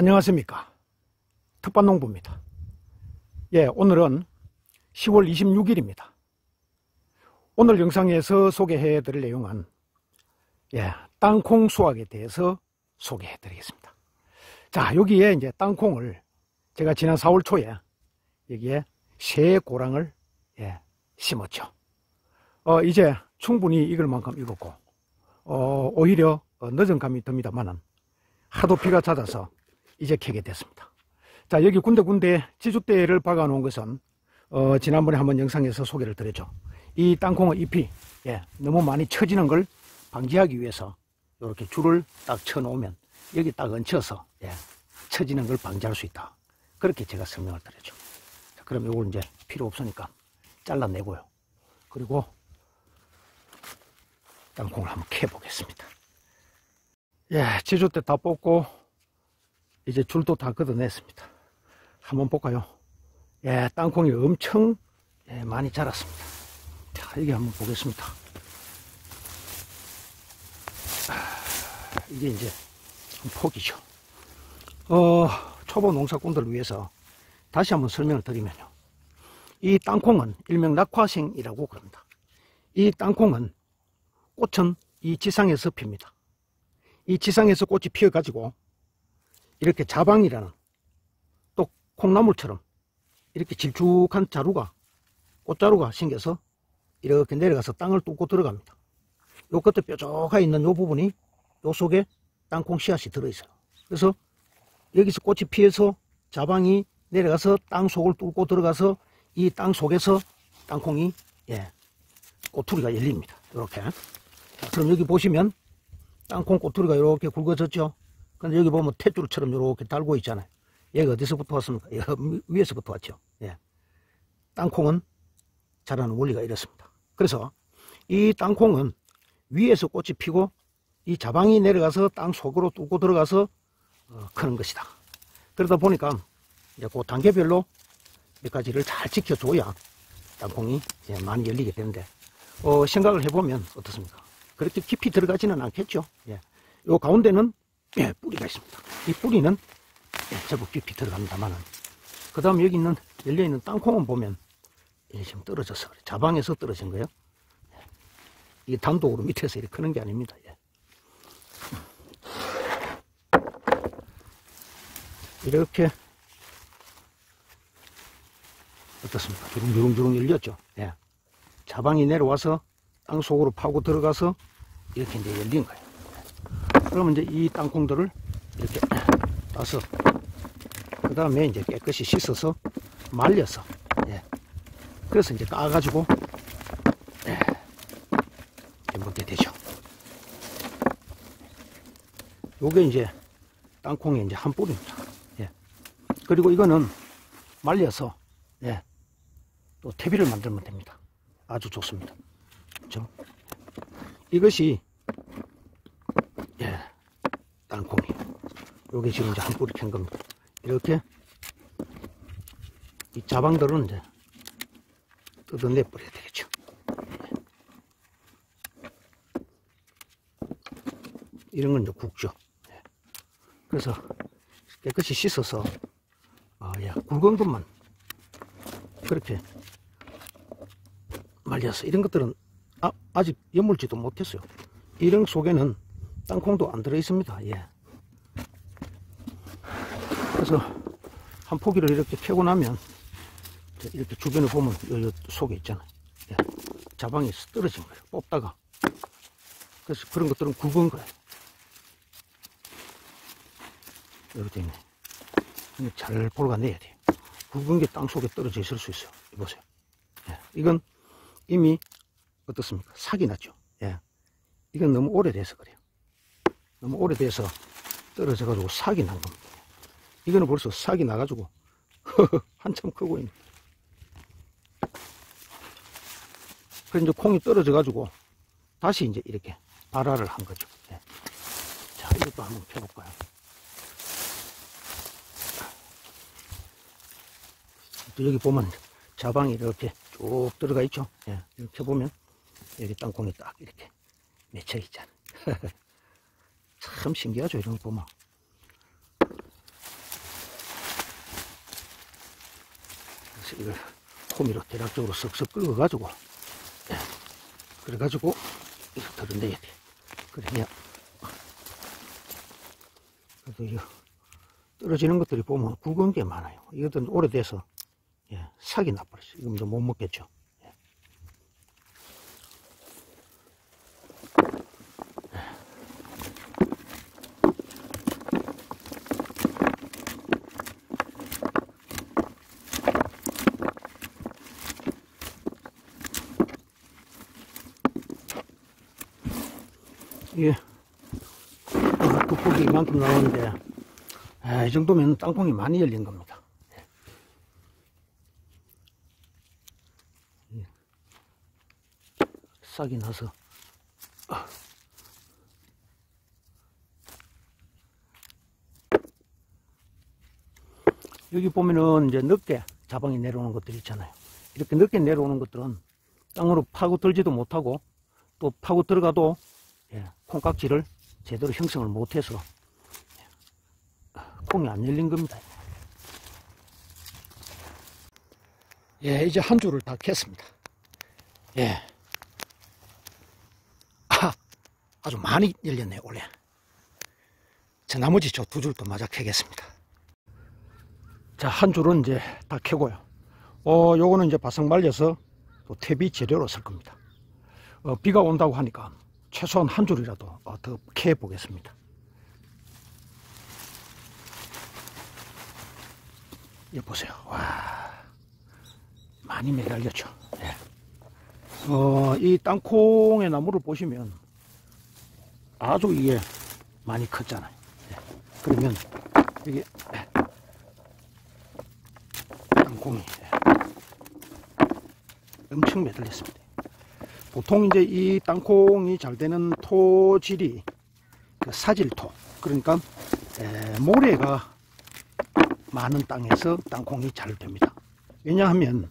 안녕하십니까? 텃밭농부입니다. 예 오늘은 10월 26일입니다. 오늘 영상에서 소개해 드릴 내용은 예 땅콩 수확에 대해서 소개해 드리겠습니다. 자 여기에 이제 땅콩을 제가 지난 4월 초에 여기에 새 고랑을 예, 심었죠. 어, 이제 충분히 익을 만큼 익었고 어, 오히려 늦은 감이 듭니다만은 하도 비가 잦아서 이제 캐게 됐습니다. 자, 여기 군데군데 지주대를 박아 놓은 것은 어, 지난번에 한번 영상에서 소개를 드렸죠. 이 땅콩의 잎이 예, 너무 많이 처지는 걸 방지하기 위해서 이렇게 줄을 딱 쳐 놓으면 여기 딱 얹혀서 예, 처지는 걸 방지할 수 있다. 그렇게 제가 설명을 드렸죠. 자, 그럼 이걸 이제 필요 없으니까 잘라내고요. 그리고 땅콩을 한번 캐 보겠습니다. 예, 지주대 다 뽑고 이제 줄도 다 걷어냈습니다. 한번 볼까요? 예, 땅콩이 엄청 예, 많이 자랐습니다. 자, 여기 한번 보겠습니다. 아, 이게 이제 폭이죠. 어, 초보 농사꾼들을 위해서 다시 한번 설명을 드리면요. 이 땅콩은 일명 낙화생이라고 그럽니다. 이 땅콩은 꽃은 이 지상에서 핍니다. 이 지상에서 꽃이 피어가지고 이렇게 자방이라는 또 콩나물처럼 이렇게 질쭉한 자루가 꽃자루가 생겨서 이렇게 내려가서 땅을 뚫고 들어갑니다. 요 끝에 뾰족하 있는 요 부분이 요 속에 땅콩 씨앗이 들어있어요. 그래서 여기서 꽃이 피어서 자방이 내려가서 땅 속을 뚫고 들어가서 이 땅 속에서 땅콩이 예, 꼬투리가 열립니다. 이렇게. 그럼 여기 보시면 땅콩 꼬투리가 이렇게 굵어졌죠. 근데 여기 보면 탯줄처럼 이렇게 달고 있잖아요. 얘가 어디서부터 왔습니까? 위에서부터 왔죠. 예. 땅콩은 자라는 원리가 이렇습니다. 그래서 이 땅콩은 위에서 꽃이 피고 이 자방이 내려가서 땅 속으로 뚫고 들어가서 어, 크는 것이다. 그러다 보니까 이제 그 단계별로 몇 가지를 잘 지켜줘야 땅콩이 많이 열리게 되는데 어, 생각을 해보면 어떻습니까? 그렇게 깊이 들어가지는 않겠죠. 예. 요 가운데는 예, 뿌리가 있습니다. 이 뿌리는 예, 제법 깊이 들어갑니다만은 그 다음 여기 있는 열려있는 땅콩은 보면 예, 지금 떨어져서. 자방에서 떨어진 거예요. 예. 이게 단독으로 밑에서 이렇게 크는 게 아닙니다. 예. 이렇게 어떻습니까? 주릉주릉주릉 열렸죠. 예. 자방이 내려와서 땅 속으로 파고 들어가서 이렇게 이제 열린 거예요. 그러면 이제 이 땅콩들을 이렇게 따서 그 다음에 이제 깨끗이 씻어서 말려서 예. 그래서 이제 까가지고 예. 먹게 되죠. 요게 이제 땅콩의 이제 한 뿌리입니다. 예. 그리고 이거는 말려서 예. 또 퇴비를 만들면 됩니다. 아주 좋습니다. 그렇죠? 이것이 예, 땅콩이. 요게 지금 이제 한 뿌리 캔 겁니다. 이렇게 이 자방들은 이제 뜯어내 버려야 되겠죠. 이런 건 이제 굵죠. 예. 그래서 깨끗이 씻어서 아, 야, 굵은 것만 그렇게 말려서 이런 것들은 아, 아직 여물지도 못했어요. 이런 속에는 땅콩도 안 들어 있습니다. 예. 그래서 한 포기를 이렇게 캐고 나면 이렇게 주변을 보면 요, 속에 있잖아요. 예. 자방이 떨어진 거예요. 뽑다가. 그래서 그런 것들은 굵은 거예요. 이렇게 있네. 잘 볼가내야 돼요. 굵은 게 땅 속에 떨어져 있을 수 있어요. 보세요. 예. 이건 이미 어떻습니까? 사기 났죠. 예. 이건 너무 오래돼서 그래요. 너무 오래돼서 떨어져가지고 사기 난 겁니다. 이거는 벌써 사기 나가지고 한참 크고 있네. 그래서 이제 콩이 떨어져 가지고 다시 이제 이렇게 발화를 한 거죠. 예. 자, 이것도 한번 펴볼까요? 여기 보면 자방이 이렇게 쭉 들어가 있죠. 예, 이렇게 보면 여기 땅콩이 딱 이렇게 맺혀 있잖아. 참 신기하죠. 이런 거 보면. 그래서 이걸 호미로 대략적으로 쓱쓱 긁어가지고, 예. 그래가지고, 이거 들은내야 돼. 그래야, 그래도 이거, 떨어지는 것들이 보면 굵은 게 많아요. 이것도 오래돼서, 예, sak이 나버렸어요. 이제 못 먹겠죠. 이게 어, 돋보기 이만큼 나오는데 아, 이 정도면 땅콩이 많이 열린 겁니다. 예. 싹이 나서 아. 여기 보면은 이제 늦게 자방이 내려오는 것들 있잖아요. 이렇게 늦게 내려오는 것들은 땅으로 파고 들지도 못하고 또 파고 들어가도 예, 콩깍지를 제대로 형성을 못해서 콩이 안 열린 겁니다. 예, 이제 한 줄을 다 캤습니다. 예. 아, 아주 많이 열렸네요, 올해. 자, 나머지 저 두 줄도 마저 캐겠습니다. 자, 한 줄은 이제 다 캐고요. 어, 요거는 이제 바싹 말려서 또 퇴비 재료로 쓸 겁니다. 어, 비가 온다고 하니까 최소한 한 줄이라도 어, 더캐 보겠습니다. 이거 보세요. 와, 많이 매달렸죠. 예. 어, 이 땅콩의 나무를 보시면 아주 이게 많이 컸잖아요. 예. 그러면 이게 예. 땅콩이 예. 엄청 매달렸습니다. 보통 이제 이 땅콩이 잘 되는 토질이 그 사질토 그러니까 에, 모래가 많은 땅에서 땅콩이 잘 됩니다. 왜냐하면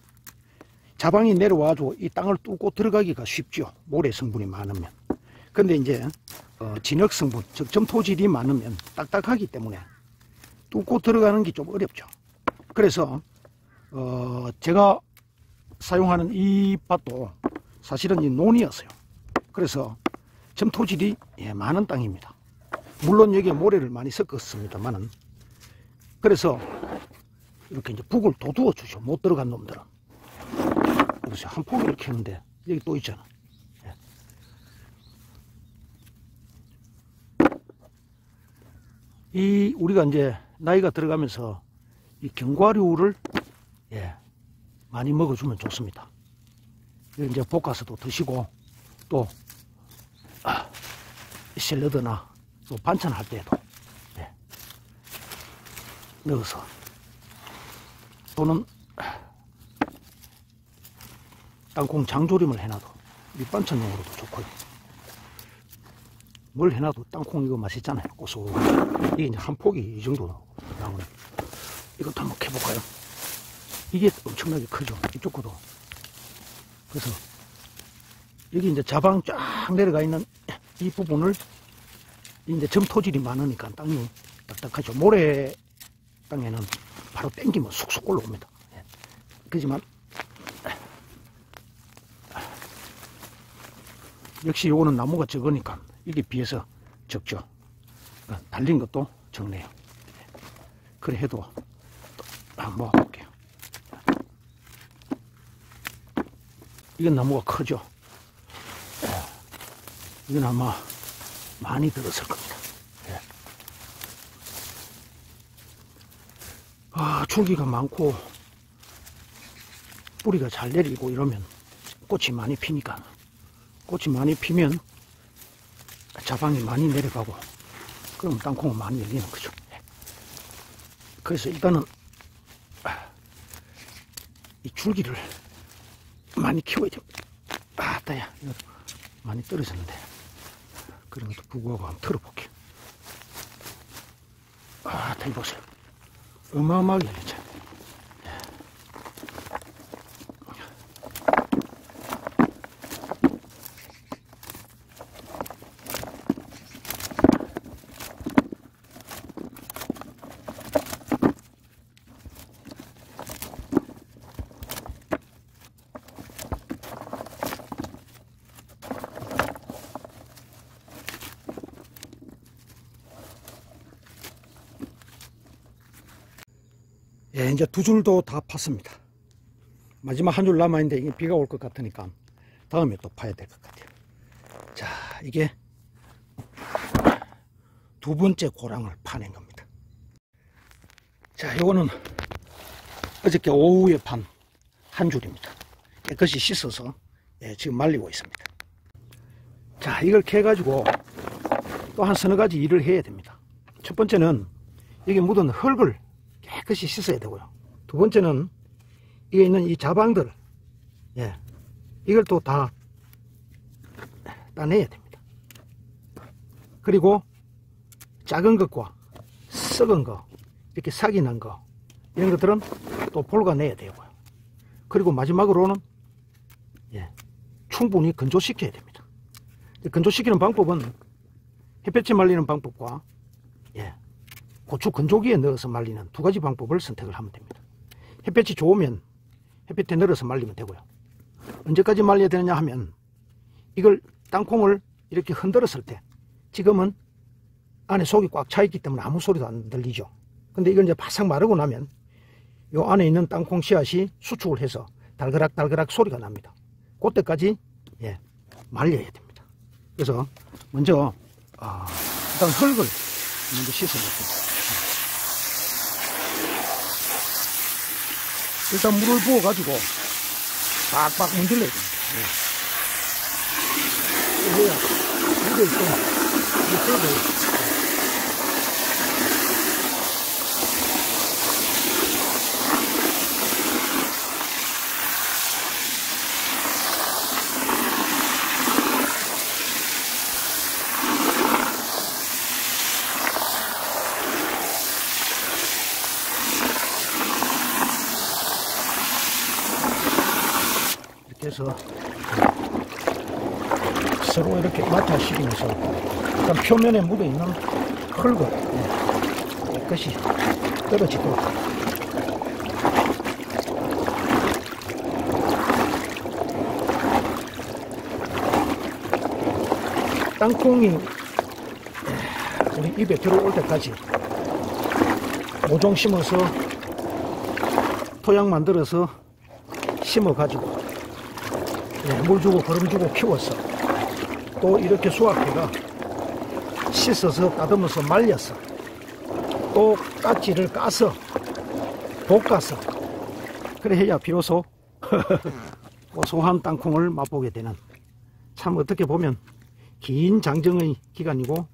자방이 내려와도 이 땅을 뚫고 들어가기가 쉽죠. 모래 성분이 많으면. 근데 이제 어, 진흙 성분, 즉 점토질이 많으면 딱딱하기 때문에 뚫고 들어가는 게 좀 어렵죠. 그래서 어, 제가 사용하는 이 밭도 사실은 이 논이었어요. 그래서 점토질이 예, 많은 땅입니다. 물론 여기에 모래를 많이 섞었습니다만은 그래서 이렇게 이제 북을 도두어 주죠. 못 들어간 놈들은. 그래서 한 포기를 캐는데 여기 또 있잖아. 예. 이 우리가 이제 나이가 들어가면서 이 견과류를 예, 많이 먹어주면 좋습니다. 이제 볶아서도 드시고 또 아, 샐러드나 또 반찬할 때도 예, 넣어서 또는 땅콩 장조림을 해놔도 밑반찬용으로도 좋고요. 뭘 해놔도 땅콩 이거 맛있잖아요. 고소하고. 이게 이제 한 폭이 이 정도 나오네. 이것도 한번 해볼까요? 이게 엄청나게 크죠. 이쪽 것도. 그래서 여기 이제 자방 쫙 내려가 있는 이 부분을 이제 점토질이 많으니까 땅이 딱딱하죠. 모래 땅에는 바로 땡기면 쑥쑥 올라옵니다. 예. 그렇지만 역시 요거는 나무가 적으니까 이게 비해서 적죠. 그러니까 달린 것도 적네요. 그래 해도 한번 모아볼게요. 이건 나무가 크죠. 이건 아마 많이 들었을 겁니다. 예. 아, 줄기가 많고 뿌리가 잘 내리고 이러면 꽃이 많이 피니까 꽃이 많이 피면 자방이 많이 내려가고 그럼 땅콩은 많이 열리는 거죠. 예. 그래서 일단은 이 줄기를 많이 키워야 돼. 아, 따야. 이거 많이 떨어졌는데. 그런 것도 불구하고 한번 틀어볼게요. 아, 다 보세요. 어마어마하게 열리죠. 예, 이제 두 줄도 다 팠습니다. 마지막 한 줄 남아있는데 이게 비가 올 것 같으니까 다음에 또 파야 될 것 같아요. 자, 이게 두 번째 고랑을 파낸 겁니다. 자, 요거는 어저께 오후에 판 한 줄입니다. 깨끗이 씻어서 예, 지금 말리고 있습니다. 자, 이걸 캐가지고 또 한 서너 가지 일을 해야 됩니다. 첫 번째는 여기 묻은 흙을 깨끗이 씻어야 되고요. 두 번째는 이게 있는 이 자방들, 예, 이걸 또 다 따내야 됩니다. 그리고 작은 것과 썩은 거, 이렇게 삭이 난 거, 이런 것들은 또 볼가내야 되고요. 그리고 마지막으로는 예, 충분히 건조시켜야 됩니다. 건조시키는 방법은 햇볕에 말리는 방법과 예, 고추 건조기에 넣어서 말리는 두 가지 방법을 선택을 하면 됩니다. 햇볕이 좋으면 햇볕에 넣어서 말리면 되고요. 언제까지 말려야 되느냐 하면 이걸 땅콩을 이렇게 흔들었을 때 지금은 안에 속이 꽉 차 있기 때문에 아무 소리도 안 들리죠. 근데 이걸 이제 바싹 마르고 나면 요 안에 있는 땅콩 씨앗이 수축을 해서 달그락 달그락 소리가 납니다. 그때까지 예, 말려야 됩니다. 그래서 먼저 아, 일단 흙을 먼저 씻어놓습니다. 일단 물을 부어 가지고 빡빡 문질러야 됩니다. 예. 이거야 묻어 있고 이게 썩어요. 해서 서로 이렇게 맡아시면서 일단 표면에 묻어있는 흙을 예, 깨끗이 떨어지도록 땅콩이 예, 우리 입에 들어올 때까지 모종 심어서 토양 만들어서 심어 가지고 예, 물 주고 거름 주고 키웠어. 또 이렇게 수확해가 씻어서 다듬어서 말렸어. 또 까치를 까서 볶아서 그래 해야 비로소 고소한 땅콩을 맛보게 되는 참 어떻게 보면 긴 장정의 기간이고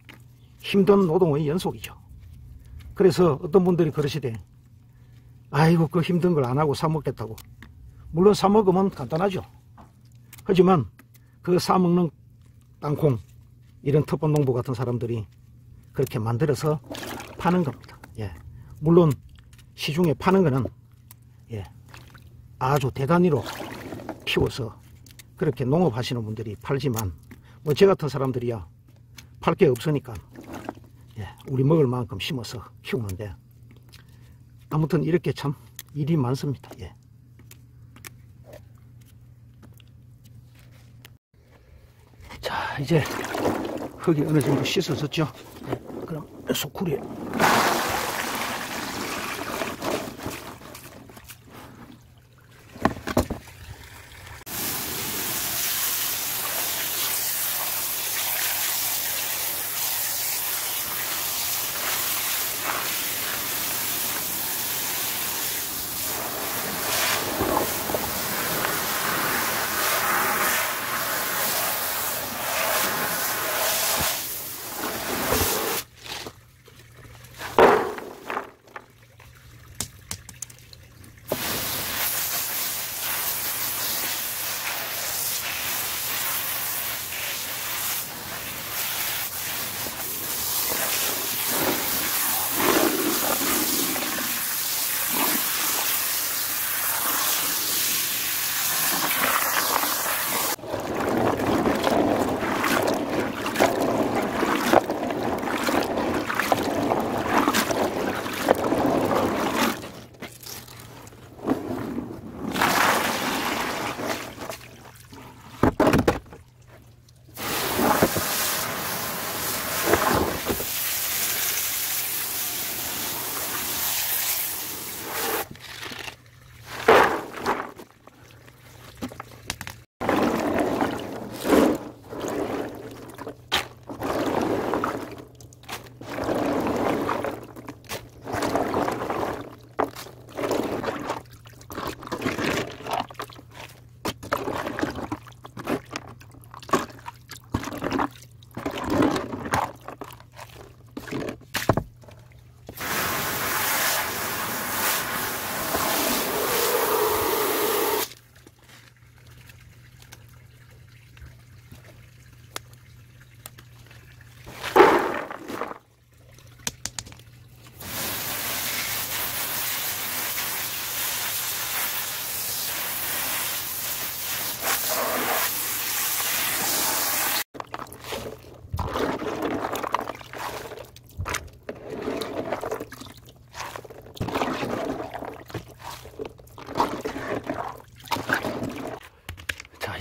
힘든 노동의 연속이죠. 그래서 어떤 분들이 그러시대 아이고 그 힘든 걸 안 하고 사 먹겠다고. 물론 사 먹으면 간단하죠 하지만 그 사 먹는 땅콩 이런 특본 농부 같은 사람들이 그렇게 만들어서 파는 겁니다. 예. 물론 시중에 파는 거는 예. 아주 대단위로 키워서 그렇게 농업하시는 분들이 팔지만 뭐 제 같은 사람들이야 팔 게 없으니까 예. 우리 먹을 만큼 심어서 키우는데 아무튼 이렇게 참 일이 많습니다. 예. 자 이제 흙이 어느 정도 씻어졌죠? 네, 그럼 소쿠리에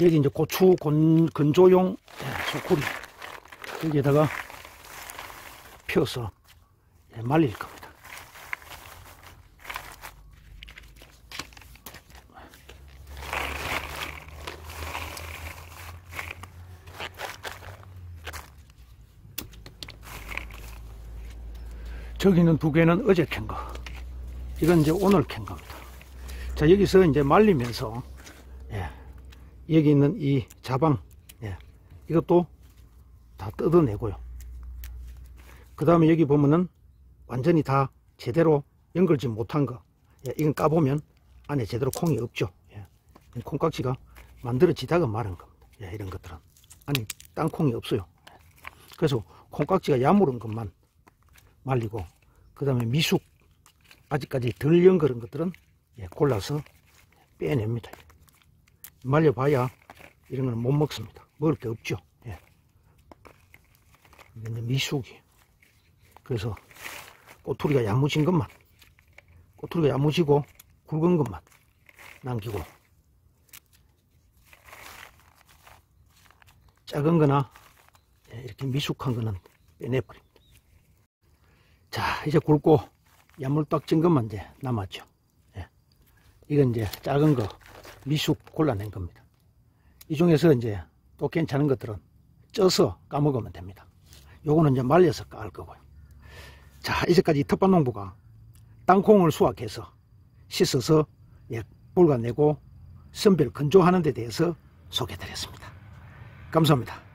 여기 이제 고추 건, 건조용 예, 소쿠리. 여기에다가 펴서 예, 말릴 겁니다. 저기 있는 두 개는 어제 캔 거. 이건 이제 오늘 캔 겁니다. 자, 여기서 이제 말리면서, 예, 여기 있는 이 자방, 예, 이것도 다 뜯어내고요. 그 다음에 여기 보면은 완전히 다 제대로 연결지 못한 거, 예, 이건 까보면 안에 제대로 콩이 없죠. 예, 이 콩깍지가 만들어지다가 마른 겁니다. 예, 이런 것들은. 아니, 땅콩이 없어요. 예. 그래서 콩깍지가 야무른 것만 말리고 그 다음에 미숙 아직까지 덜 연거른 것들은 예, 골라서 빼냅니다 말려봐야 이런 거는 못 먹습니다. 먹을 게 없죠. 예. 미숙이. 그래서 꼬투리가 야무진 것만. 꼬투리가 야무지고 굵은 것만 남기고. 작은 거나 예, 이렇게 미숙한 거는 빼내버립니다. 자, 이제 굵고 야물딱 찐 것만 이제 남았죠. 예. 이건 이제 작은 거 미숙 골라낸 겁니다. 이 중에서 이제 또 괜찮은 것들은 쪄서 까먹으면 됩니다. 요거는 이제 말려서 깔 거고요. 자, 이제까지 텃밭 농부가 땅콩을 수확해서 씻어서 예, 불가내고 선별 건조하는 데 대해서 소개드렸습니다. 감사합니다.